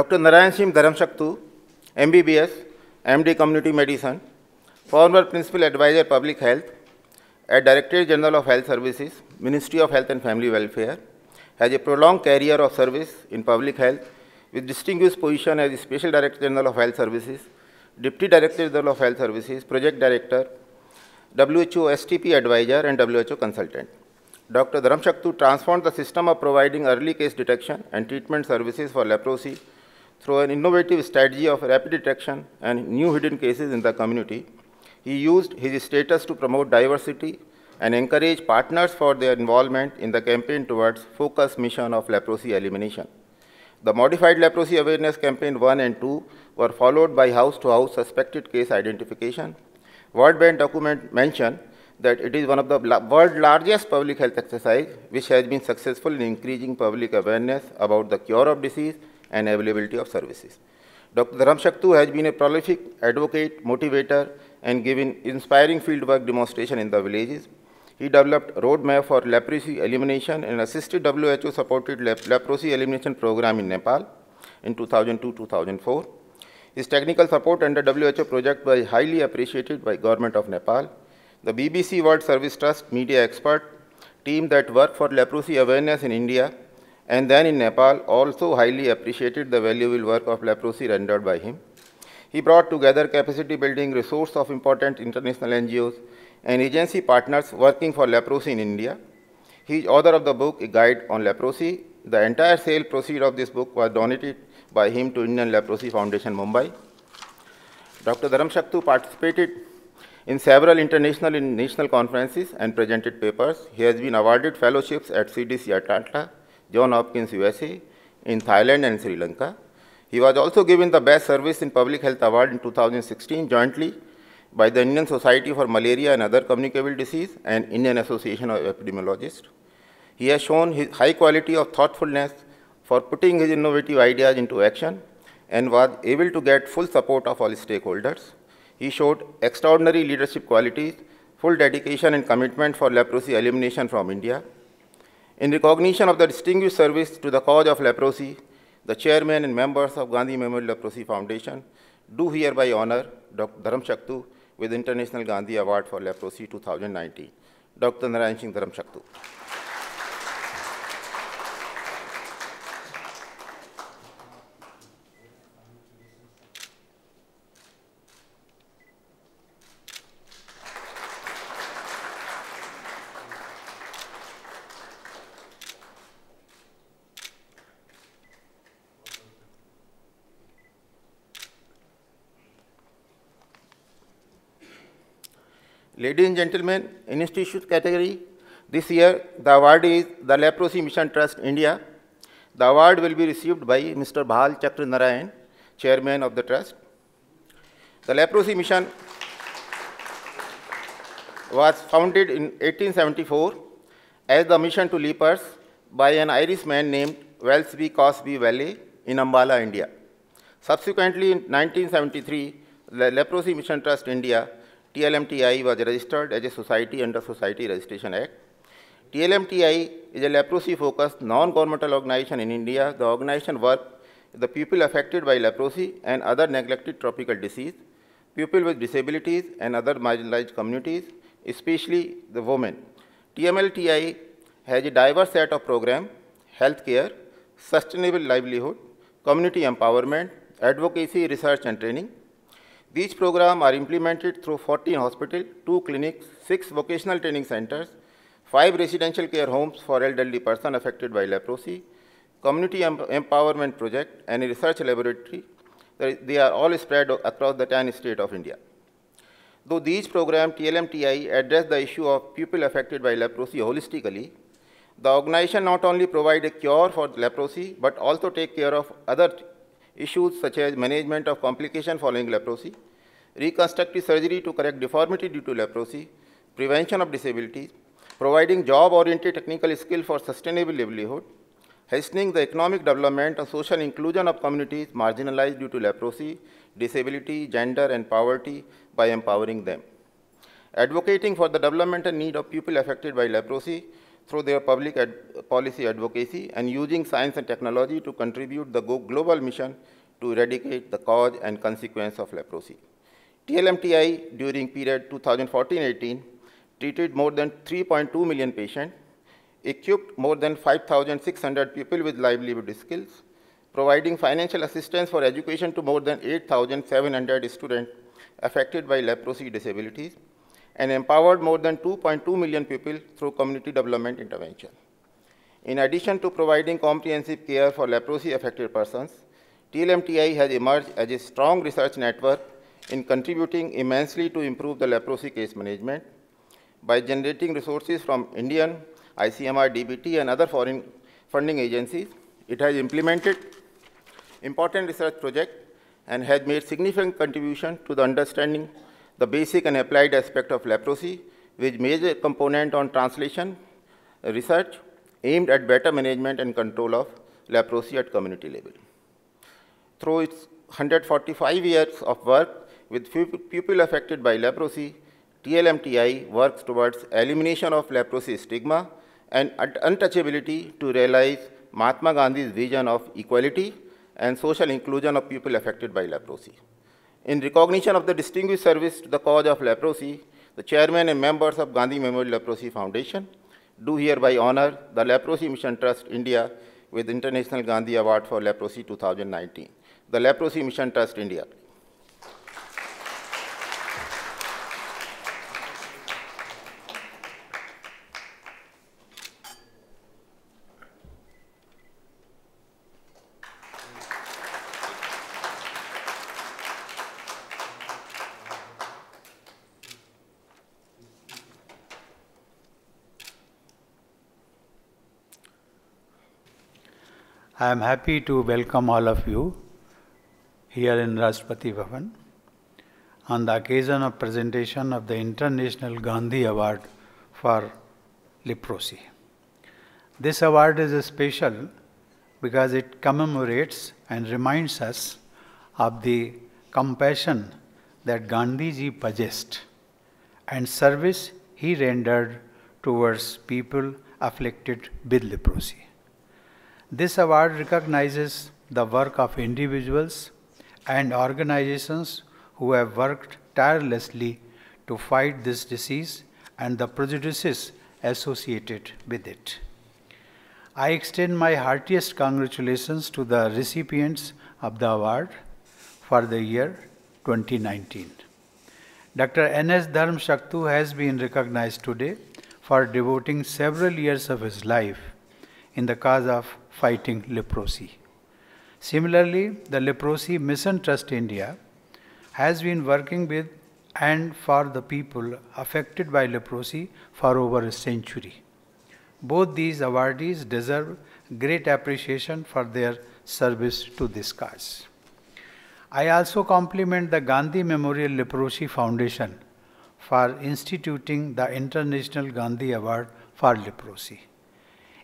Dr. Narayan Singh Dharmashaktu, MBBS, MD Community Medicine, former Principal Advisor Public Health at Directorate General of Health Services, Ministry of Health and Family Welfare, has a prolonged career of service in public health with distinguished position as Special Director General of Health Services, Deputy Director General of Health Services, Project Director, WHO STP Advisor, and WHO Consultant. Dr. Dharmashaktu transformed the system of providing early case detection and treatment services for leprosy through an innovative strategy of rapid detection and new hidden cases in the community. He used his status to promote diversity and encourage partners for their involvement in the campaign towards focus mission of leprosy elimination. The modified leprosy awareness campaign 1 and 2 were followed by house-to-house suspected case identification. World Bank document mentioned that it is one of the world's largest public health exercise which has been successful in increasing public awareness about the cure of disease and availability of services. Dr. Dharmashaktu has been a prolific advocate, motivator, and given inspiring fieldwork demonstration in the villages. He developed roadmap for leprosy elimination and assisted WHO-supported lep leprosy elimination program in Nepal in 2002-2004. His technical support under WHO project was highly appreciated by government of Nepal. The BBC World Service Trust media expert team that worked for leprosy awareness in India and then in Nepal also highly appreciated the valuable work of leprosy rendered by him. He brought together capacity building resource of important international NGOs and agency partners working for leprosy in India. He is author of the book, A Guide on Leprosy. The entire sale proceed of this book was donated by him to Indian Leprosy Foundation, Mumbai. Dr. Dharmashaktu participated in several international and national conferences and presented papers. He has been awarded fellowships at CDC Atlanta, John Hopkins, USA, in Thailand and Sri Lanka. He was also given the Best Service in Public Health Award in 2016 jointly by the Indian Society for Malaria and Other Communicable Disease and Indian Association of Epidemiologists. He has shown his high quality of thoughtfulness for putting his innovative ideas into action and was able to get full support of all stakeholders. He showed extraordinary leadership qualities, full dedication and commitment for leprosy elimination from India. In recognition of the distinguished service to the cause of leprosy, the chairman and members of Gandhi Memorial Leprosy Foundation do hereby honor Dr. Dharmashaktu with International Gandhi Award for Leprosy 2019. Dr. Narayan Singh Dharmashaktu. Ladies and gentlemen, in institute category, this year the award is the Leprosy Mission Trust India. The award will be received by Mr. Bhal Chakra Narayan, chairman of the trust. The Leprosy Mission was founded in 1874 as the mission to lepers by an Irishman named Wellesley Cosby Bailey in Ambala, India. Subsequently, in 1973, the Leprosy Mission Trust India TLMTI was registered as a society under Society Registration Act. TLMTI is a leprosy-focused non-governmental organization in India. The organization works with the people affected by leprosy and other neglected tropical disease, people with disabilities and other marginalized communities, especially the women. TMLTI has a diverse set of programs, healthcare, sustainable livelihood, community empowerment, advocacy, research and training, these programs are implemented through 14 hospitals, 2 clinics, 6 vocational training centers, 5 residential care homes for elderly persons affected by leprosy, community em empowerment project, and a research laboratory. They are all spread across the 10 states of India. Though these programs, TLMTI, address the issue of people affected by leprosy holistically, the organization not only provide a cure for leprosy, but also take care of other issues such as management of complication following leprosy, reconstructive surgery to correct deformity due to leprosy, prevention of disabilities, providing job-oriented technical skill for sustainable livelihood, hastening the economic development and social inclusion of communities marginalized due to leprosy, disability, gender, and poverty by empowering them. Advocating for the development and need of people affected by leprosy through their public ad policy advocacy and using science and technology to contribute the global mission to eradicate the cause and consequence of leprosy. TLMTI during period 2014-18 treated more than 3.2 million patients, equipped more than 5,600 people with livelihood skills, providing financial assistance for education to more than 8,700 students affected by leprosy disabilities, and empowered more than 2.2 million people through community development intervention. In addition to providing comprehensive care for leprosy-affected persons, TLMTI has emerged as a strong research network in contributing immensely to improve the leprosy case management by generating resources from Indian, ICMR, DBT, and other foreign funding agencies. It has implemented important research projects and has made significant contribution to the understanding the basic and applied aspect of leprosy, with major component on translation research aimed at better management and control of leprosy at community level. Through its 145 years of work with people affected by leprosy, TLMTI works towards elimination of leprosy stigma and untouchability to realize Mahatma Gandhi's vision of equality and social inclusion of people affected by leprosy. In recognition of the distinguished service to the cause of leprosy, the chairman and members of Gandhi Memorial Leprosy Foundation do hereby honor the Leprosy Mission Trust India with International Gandhi Award for Leprosy 2019. The Leprosy Mission Trust India. I am happy to welcome all of you here in Rashtrapati Bhavan on the occasion of presentation of the International Gandhi Award for Leprosy. This award is special because it commemorates and reminds us of the compassion that Gandhiji possessed and service he rendered towards people afflicted with leprosy. This award recognizes the work of individuals and organizations who have worked tirelessly to fight this disease and the prejudices associated with it. I extend my heartiest congratulations to the recipients of the award for the year 2019. Dr. N.S. Dharmashaktu has been recognized today for devoting several years of his life in the cause of fighting leprosy. Similarly, the Leprosy Mission Trust India has been working with and for the people affected by leprosy for over a century. Both these awardees deserve great appreciation for their service to this cause. I also compliment the Gandhi Memorial Leprosy Foundation for instituting the International Gandhi Award for Leprosy.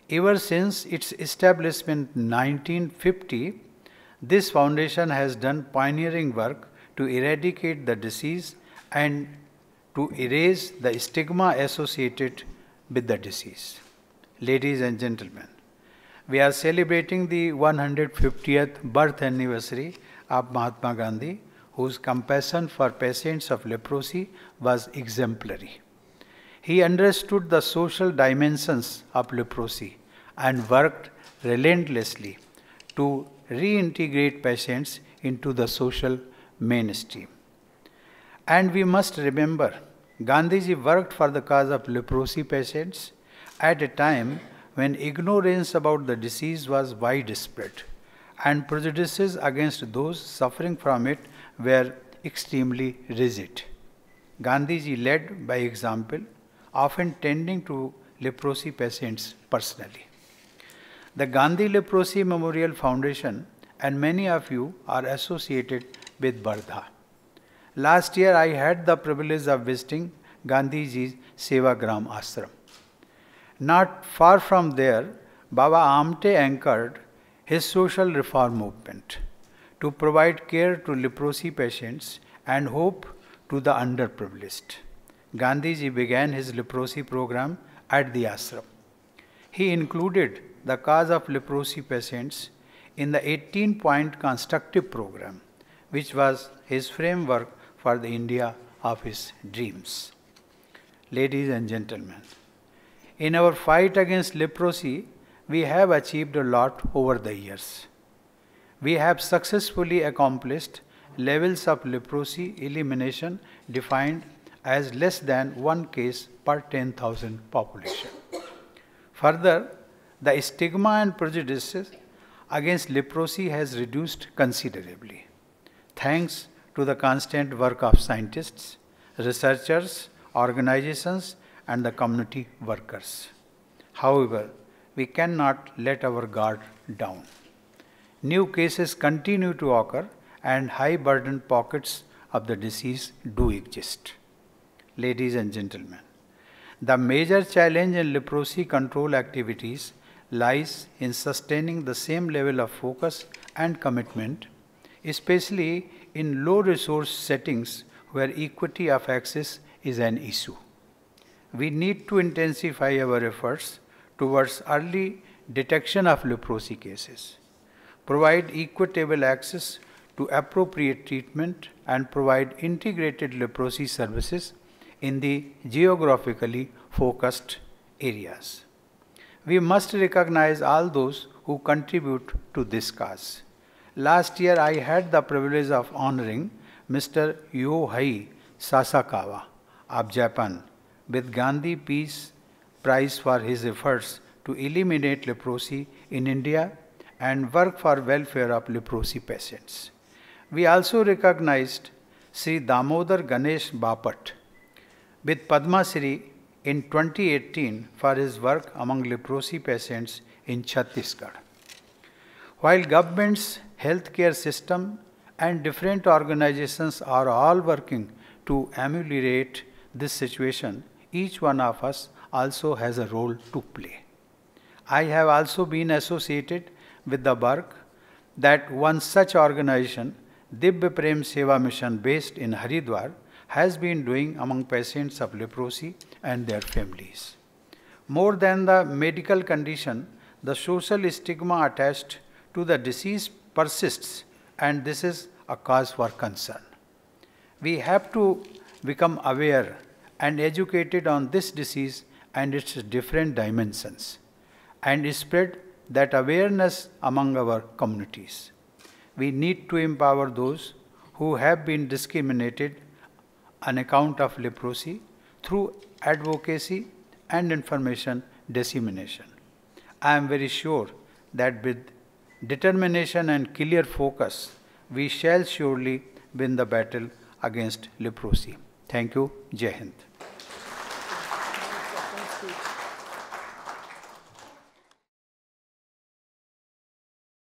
Ever since its establishment in 1950, this foundation has done pioneering work to eradicate the disease and to erase the stigma associated with the disease. Ladies and gentlemen, we are celebrating the 150th birth anniversary of Mahatma Gandhi, whose compassion for patients of leprosy was exemplary. He understood the social dimensions of leprosy and worked relentlessly to reintegrate patients into the social mainstream. And we must remember, Gandhiji worked for the cause of leprosy patients at a time when ignorance about the disease was widespread and prejudices against those suffering from it were extremely rigid. Gandhiji led by example often tending to leprosy patients personally. The Gandhi Leprosy Memorial Foundation and many of you are associated with Wardha. Last year I had the privilege of visiting Gandhiji's Sevagram Ashram. Not far from there, Baba Amte anchored his social reform movement to provide care to leprosy patients and hope to the underprivileged. Gandhiji began his leprosy program at the ashram. he included the cause of leprosy patients in the 18 point constructive program, which was his framework for the India of his dreams. Ladies and gentlemen, in our fight against leprosy, we have achieved a lot over the years. We have successfully accomplished levels of leprosy elimination defined as less than one case per 10,000 population. Further, the stigma and prejudices against leprosy has reduced considerably, thanks to the constant work of scientists, researchers, organizations, and the community workers. However, we cannot let our guard down. New cases continue to occur and high burden pockets of the disease do exist. Ladies and gentlemen, the major challenge in leprosy control activities lies in sustaining the same level of focus and commitment, especially in low resource settings where equity of access is an issue. We need to intensify our efforts towards early detection of leprosy cases, provide equitable access to appropriate treatment, and provide integrated leprosy services in the geographically focused areas. We must recognize all those who contribute to this cause. Last year, I had the privilege of honoring Mr. Yohei Sasakawa of Japan with Gandhi Peace Prize for his efforts to eliminate leprosy in India and work for welfare of leprosy patients. We also recognized Sri Damodar Ganesh Bapat with Padma Shri in 2018 for his work among leprosy patients in Chhattisgarh. While governments, healthcare system and different organizations are all working to ameliorate this situation, each one of us also has a role to play. I have also been associated with the work that one such organization, Divya Prem Seva Mission based in Haridwar, has been doing among patients of leprosy and their families. More than the medical condition, the social stigma attached to the disease persists, and this is a cause for concern. We have to become aware and educated on this disease and its different dimensions and spread that awareness among our communities. We need to empower those who have been discriminated on account of leprosy through advocacy and information dissemination. I am very sure that with determination and clear focus, we shall surely win the battle against leprosy. Thank you. Jai Hind.